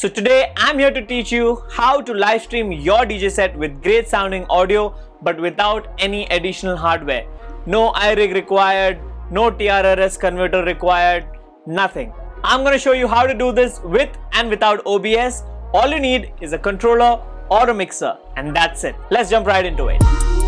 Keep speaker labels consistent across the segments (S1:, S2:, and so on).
S1: So today I'm here to teach you how to live stream your DJ set with great sounding audio but without any additional hardware. No iRig required, no TRRS converter required, nothing. I'm going to show you how to do this with and without OBS. All you need is a controller or a mixer and that's it. Let's jump right into it.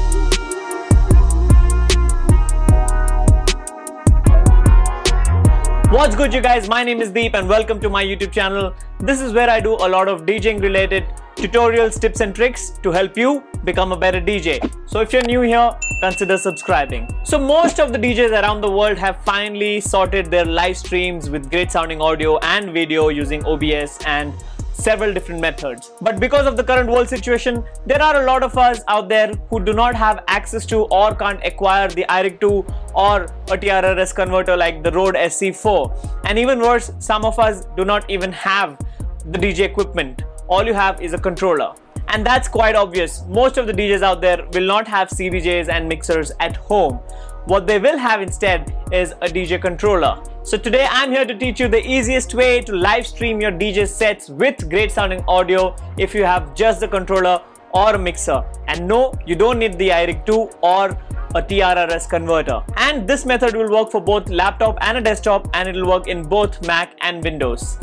S1: What's good you guys, my name is Deep and welcome to my YouTube channel. This is where I do a lot of DJing related tutorials, tips and tricks to help you become a better DJ. So if you're new here, consider subscribing. So most of the DJs around the world have finally sorted their live streams with great sounding audio and video using OBS and several different methods. But because of the current world situation, there are a lot of us out there who do not have access to or can't acquire the iRig 2 or a TRRS converter like the Rode SC4. And even worse, some of us do not even have the DJ equipment. All you have is a controller. And that's quite obvious. Most of the DJs out there will not have CDJs and mixers at home. What they will have instead is a DJ controller. So today I'm here to teach you the easiest way to live stream your DJ sets with great sounding audio if you have just the controller or a mixer. And no, you don't need the iRig 2 or a TRRS converter. And this method will work for both laptop and a desktop and it will work in both Mac and Windows.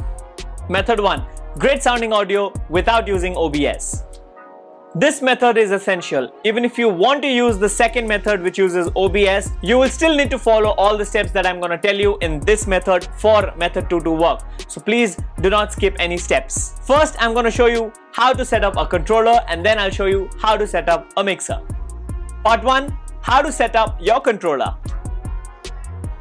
S1: Method 1. Great sounding audio without using OBS. This method is essential. Even if you want to use the second method which uses OBS, you will still need to follow all the steps that I'm going to tell you in this method for method 2 to work. So please do not skip any steps. First, I'm going to show you how to set up a controller and then I'll show you how to set up a mixer. Part 1. How to set up your controller.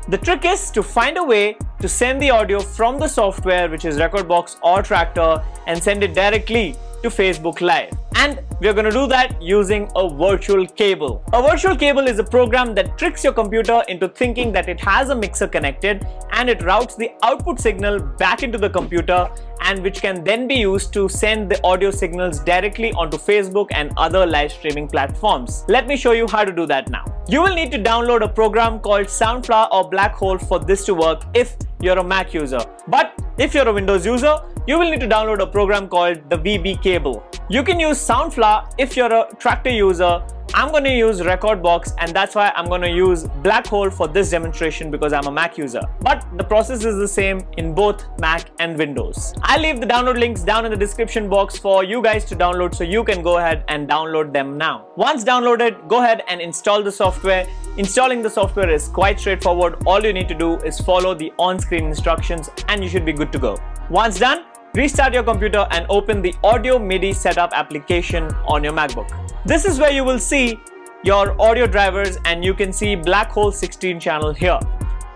S1: The trick is to find a way to send the audio from the software which is Rekordbox or Traktor and send it directly to Facebook Live. And we're going to do that using a virtual cable. A virtual cable is a program that tricks your computer into thinking that it has a mixer connected and it routes the output signal back into the computer and which can then be used to send the audio signals directly onto Facebook and other live streaming platforms. Let me show you how to do that now. You will need to download a program called Soundflower or Blackhole for this to work if you're a Mac user. But if you're a Windows user, you will need to download a program called the VB Cable. You can use Soundflower if you're a Traktor user. I'm going to use Rekordbox and that's why I'm going to use Blackhole for this demonstration because I'm a Mac user. But the process is the same in both Mac and Windows. I'll leave the download links down in the description box for you guys to download so you can go ahead and download them now. Once downloaded, go ahead and install the software. Installing the software is quite straightforward. All you need to do is follow the on-screen instructions and you should be good to go. Once done, Restart your computer and open the Audio MIDI Setup application on your MacBook. This is where you will see your audio drivers and you can see Blackhole 16 channel here.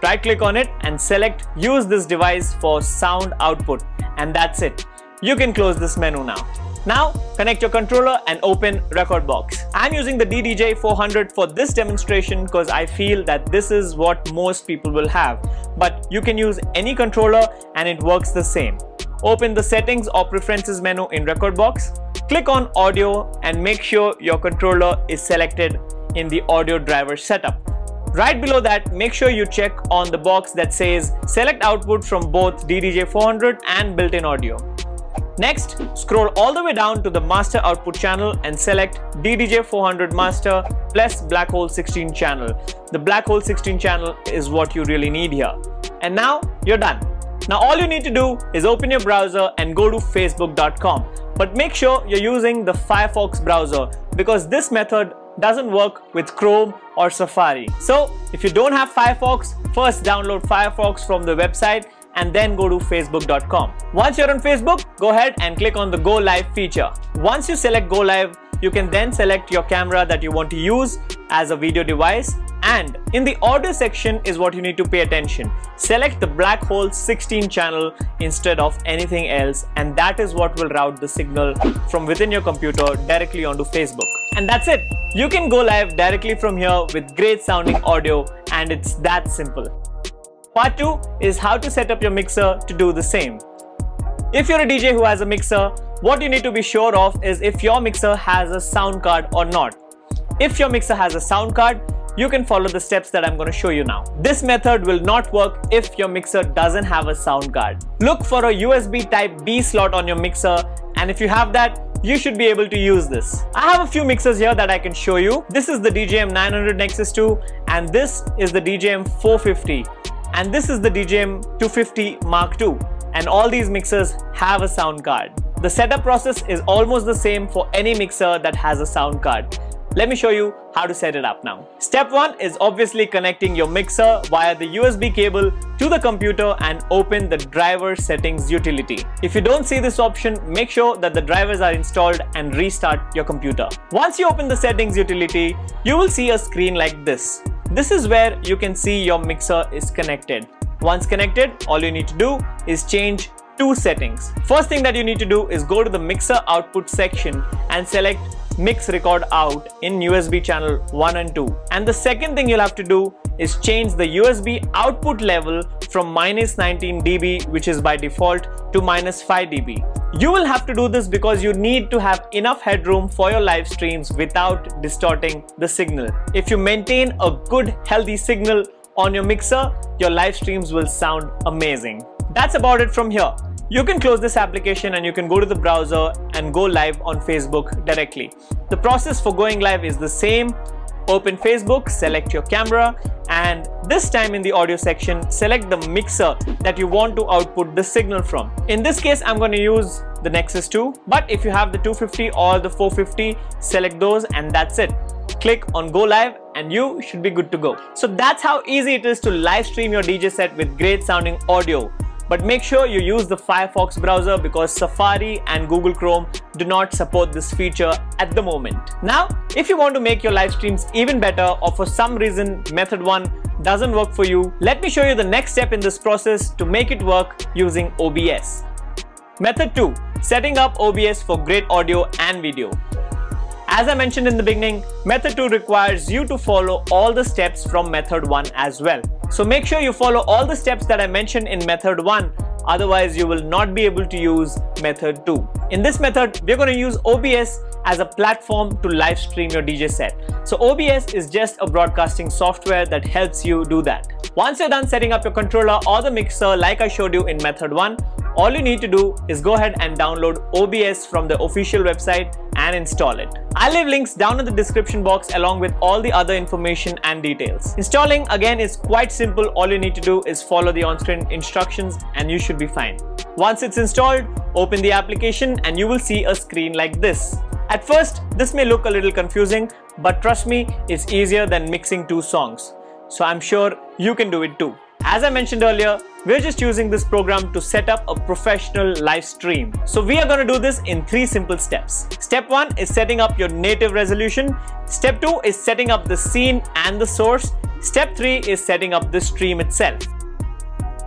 S1: Right click on it and select use this device for sound output and that's it. You can close this menu now. Now connect your controller and open Rekordbox. I'm using the DDJ 400 for this demonstration because I feel that this is what most people will have. But you can use any controller and it works the same. Open the settings or preferences menu in Rekordbox. Click on audio and make sure your controller is selected in the audio driver setup. Right below that, make sure you check on the box that says select output from both DDJ400 and built-in audio. Next, scroll all the way down to the master output channel and select DDJ400 master plus Blackhole 16 channel. The Blackhole 16 channel is what you really need here. And now you're done. Now all you need to do is open your browser and go to facebook.com. But make sure you're using the Firefox browser because this method doesn't work with Chrome or Safari. So if you don't have Firefox, first download Firefox from the website and then go to facebook.com. Once you're on Facebook, go ahead and click on the Go Live feature. Once you select Go Live, you can then select your camera that you want to use as a video device and in the order section is what you need to pay attention. Select the Blackhole 16 channel instead of anything else and that is what will route the signal from within your computer directly onto Facebook. And that's it. You can go live directly from here with great sounding audio and it's that simple. Part 2 is how to set up your mixer to do the same. If you're a DJ who has a mixer, what you need to be sure of is if your mixer has a sound card or not. If your mixer has a sound card, you can follow the steps that I'm going to show you now. This method will not work if your mixer doesn't have a sound card. Look for a USB type B slot on your mixer and if you have that, you should be able to use this. I have a few mixers here that I can show you. This is the DJM 900 Nexus 2 and this is the DJM 450 and this is the DJM 250 Mark II and all these mixers have a sound card. The setup process is almost the same for any mixer that has a sound card. Let me show you how to set it up now. Step 1 is obviously connecting your mixer via the USB cable to the computer and open the driver settings utility. If you don't see this option, make sure that the drivers are installed and restart your computer. Once you open the settings utility, you will see a screen like this. This is where you can see your mixer is connected. Once connected, all you need to do is change two settings. First thing that you need to do is go to the mixer output section and select mix record out in USB channel 1 and 2. And the second thing you'll have to do is change the USB output level from minus 19 dB which is by default to minus 5 dB. You will have to do this because you need to have enough headroom for your live streams without distorting the signal. If you maintain a good healthy signal on your mixer, your live streams will sound amazing. That's about it from here. You can close this application and you can go to the browser and go live on Facebook directly. The process for going live is the same. Open Facebook, select your camera and this time in the audio section, select the mixer that you want to output the signal from. In this case, I'm going to use the Nexus 2, but if you have the 250 or the 450, select those and that's it. Click on go live and you should be good to go. So that's how easy it is to live stream your DJ set with great sounding audio. But make sure you use the Firefox browser because Safari and Google Chrome do not support this feature at the moment. Now, if you want to make your live streams even better or for some reason method 1 doesn't work for you, let me show you the next step in this process to make it work using OBS. Method 2. Setting up OBS for great audio and video. As I mentioned in the beginning, method 2 requires you to follow all the steps from method 1 as well. So make sure you follow all the steps that I mentioned in method 1 otherwise you will not be able to use method 2. In this method, we're going to use OBS as a platform to live stream your DJ set. So OBS is just a broadcasting software that helps you do that. Once you're done setting up your controller or the mixer like I showed you in method 1, all you need to do is go ahead and download OBS from the official website and install it. I'll leave links down in the description box along with all the other information and details. Installing again is quite simple. All you need to do is follow the on-screen instructions and you should be fine. Once it's installed, open the application and you will see a screen like this. At first, this may look a little confusing, but trust me, it's easier than mixing two songs. So I'm sure you can do it too. As I mentioned earlier, we're just using this program to set up a professional live stream. So we are going to do this in three simple steps. Step 1 is setting up your native resolution. Step 2 is setting up the scene and the source. Step 3 is setting up the stream itself.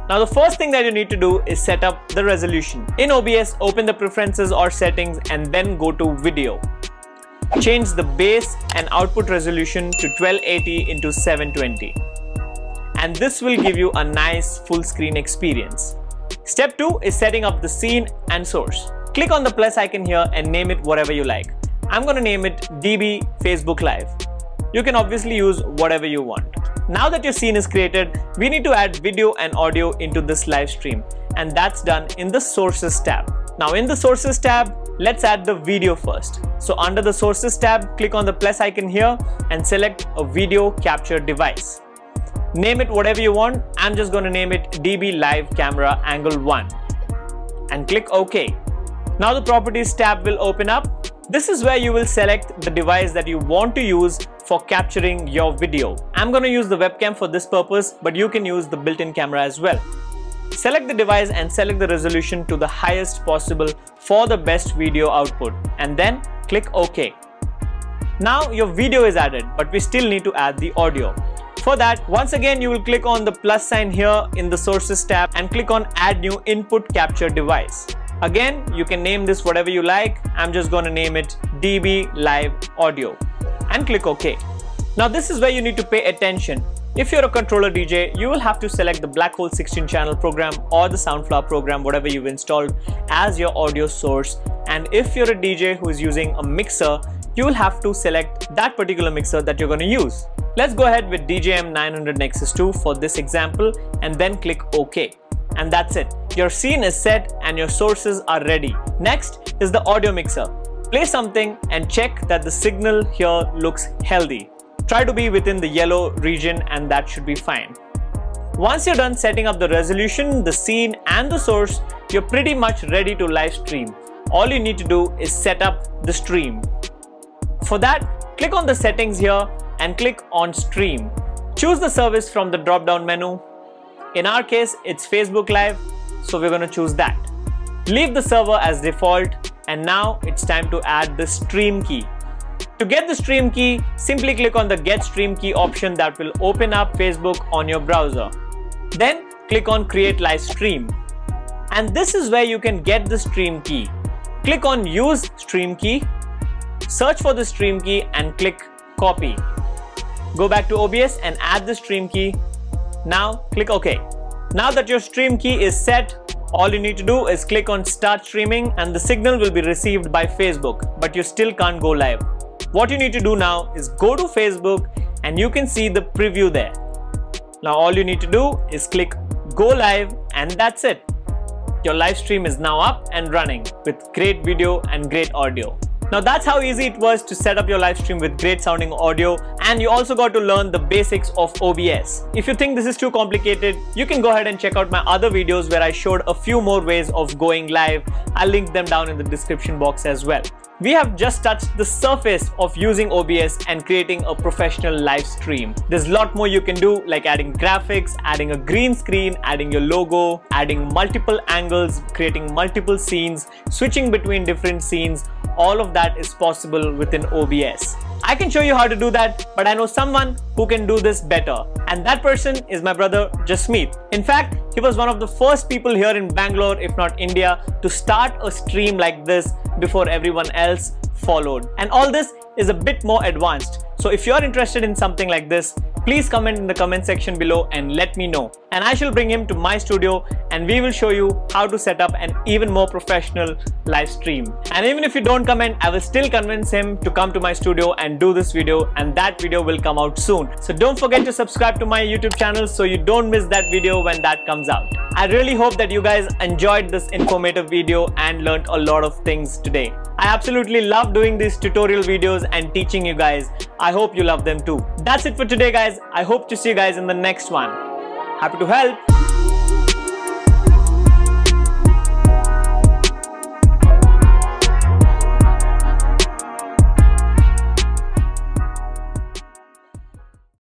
S1: Now the first thing that you need to do is set up the resolution. In OBS, open the preferences or settings and then go to video. Change the base and output resolution to 1280 into 720 and this will give you a nice full screen experience. Step 2 is setting up the scene and source. Click on the plus icon here and name it whatever you like. I'm going to name it DB Facebook Live. You can obviously use whatever you want. Now that your scene is created, we need to add video and audio into this live stream and that's done in the sources tab. Now in the sources tab, let's add the video first. So under the sources tab, click on the plus icon here and select a video capture device. Name it whatever you want. I'm just going to name it DB Live Camera Angle 1 and click OK. Now the Properties tab will open up. This is where you will select the device that you want to use for capturing your video. I'm going to use the webcam for this purpose, but you can use the built-in camera as well. Select the device and select the resolution to the highest possible for the best video output and then click OK. Now your video is added, but we still need to add the audio. For that, once again you will click on the plus sign here in the sources tab and click on add new input capture device. Again, you can name this whatever you like. I'm just going to name it DB Live Audio and click OK. Now this is where you need to pay attention. If you're a controller DJ, you will have to select the Blackhole 16 channel program or the Soundflower program, whatever you've installed as your audio source. And if you're a DJ who is using a mixer, you will have to select that particular mixer that you're going to use. Let's go ahead with DJM 900 Nexus 2 for this example and then click OK. And that's it. Your scene is set and your sources are ready. Next is the audio mixer. Play something and check that the signal here looks healthy. Try to be within the yellow region and that should be fine. Once you're done setting up the resolution, the scene and the source, you're pretty much ready to live stream. All you need to do is set up the stream. For that, click on the settings here and click on stream. Choose the service from the drop down menu. In our case, it's Facebook Live, so we're gonna choose that. Leave the server as default and now it's time to add the stream key. To get the stream key, simply click on the get stream key option that will open up Facebook on your browser. Then click on create live stream. And this is where you can get the stream key. Click on use stream key, search for the stream key and click copy. Go back to OBS and add the stream key. Now click OK. Now that your stream key is set, all you need to do is click on start streaming and the signal will be received by Facebook, but you still can't go live. What you need to do now is go to Facebook and you can see the preview there. Now all you need to do is click go live and that's it. Your live stream is now up and running with great video and great audio. Now that's how easy it was to set up your live stream with great sounding audio and you also got to learn the basics of OBS. If you think this is too complicated, you can go ahead and check out my other videos where I showed a few more ways of going live. I'll link them down in the description box as well. We have just touched the surface of using OBS and creating a professional live stream. There's a lot more you can do like adding graphics, adding a green screen, adding your logo, adding multiple angles, creating multiple scenes, switching between different scenes. All of that is possible within OBS. I can show you how to do that, but I know someone who can do this better. And that person is my brother Jasmeet. In fact, he was one of the first people here in Bangalore, if not India, to start a stream like this before everyone else followed. And all this is a bit more advanced. So if you're interested in something like this, please comment in the comment section below and let me know. And I shall bring him to my studio and we will show you how to set up an even more professional live stream. And even if you don't comment, I will still convince him to come to my studio and do this video and that video will come out soon. So don't forget to subscribe to my YouTube channel so you don't miss that video when that comes out. I really hope that you guys enjoyed this informative video and learned a lot of things today. I absolutely love doing these tutorial videos and teaching you guys. I hope you love them too. That's it for today guys. I hope to see you guys in the next one. Happy to help.